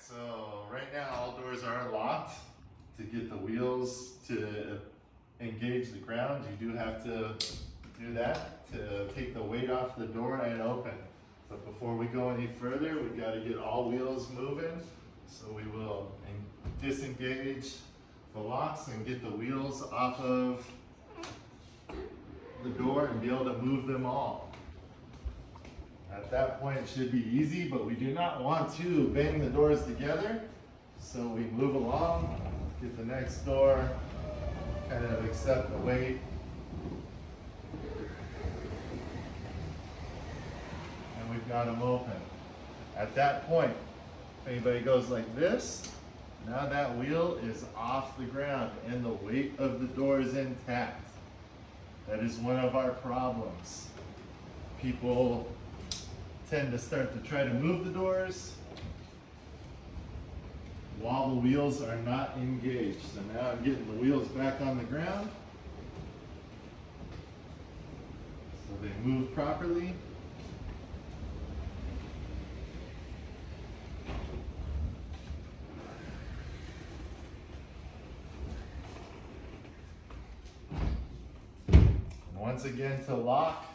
so right now all doors are locked. To get the wheels to engage the ground, you do have to do that to take the weight off the door and open. But before we go any further, we gotta get all wheels moving. So we will disengage the locks and get the wheels off of the door and be able to move them all. At that point, it should be easy, but we do not want to bang the doors together. So we move along, get the next door, kind of accept the weight. And we've got them open. At that point, if anybody goes like this, now that wheel is off the ground and the weight of the door is intact. That is one of our problems. People tend to start to try to move the doors while the wheels are not engaged. So now I'm getting the wheels back on the ground. So they move properly. Once again to lock,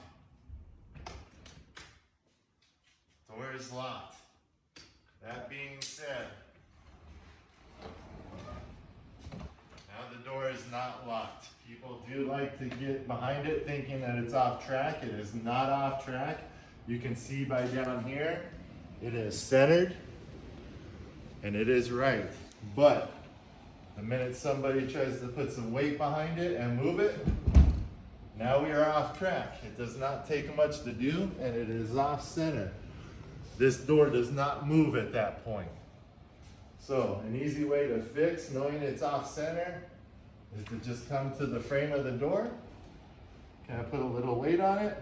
door is locked. That being said, now the door is not locked. People do like to get behind it thinking that it's off track. It is not off track. You can see by down here, it is centered and it is right. But the minute somebody tries to put some weight behind it and move it, now we are off track. It does not take much to do and it is off center. This door does not move at that point. So an easy way to fix knowing it's off center is to just come to the frame of the door. Can I put a little weight on it?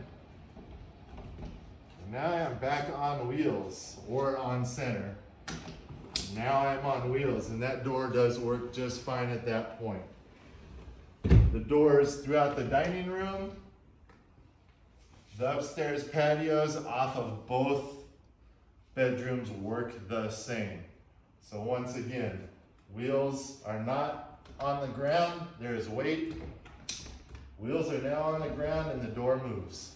And Now I'm back on wheels or on center. Now I'm on wheels and that door does work just fine at that point. The doors throughout the dining room, the upstairs patios off of both bedrooms work the same. So once again, wheels are not on the ground, there is weight. Wheels are now on the ground and the door moves.